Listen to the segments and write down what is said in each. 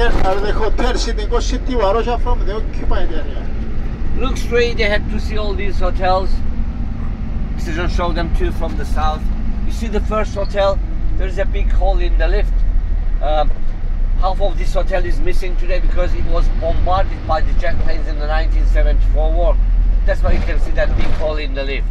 are the hotels in city from the area. Look straight ahead to see all these hotels. Mr. Showed them too from the south. You see the first hotel, there's a big hole in the lift. Um, half of this hotel is missing today because it was bombarded by the jet planes in the 1974 war. That's why you can see that big hole in the lift.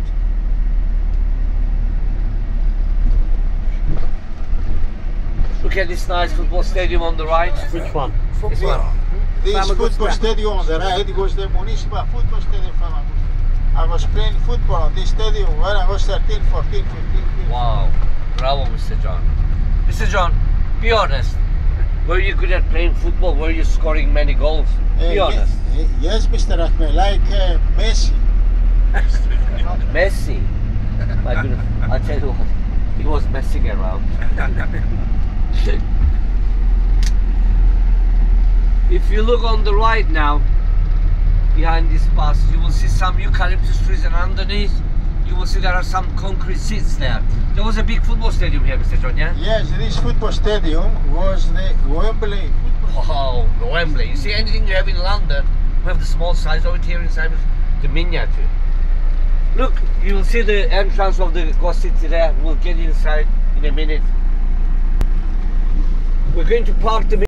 Look at this nice football stadium on the right. Which one? This one. This Famagusta. football stadium on the right was the municipal football stadium Famagusta. I was playing football on this stadium when I was 13, 14, 15 years. Wow. Bravo, Mr. John. Mr. John, be honest. Were you good at playing football? Were you scoring many goals? Uh, Be ye- honest. uh, yes, Mr. Ahmed, like uh, Messi. Messi. My goodness. I tell you what, he was messing around. if you look on the right now, behind this bus, you will see some eucalyptus trees, and underneath, you will see there are some concrete seats there. There was a big football stadium here, Mr. John, yeah? Yes, this football stadium was the Wembley football Oh, Wembley. You see anything you have in London, we have the small size of it here in Cyprus, the miniature. Look, you will see the entrance of the Ghost City there. We'll get inside in a minute. We're going to park the